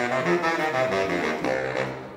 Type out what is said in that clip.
Thank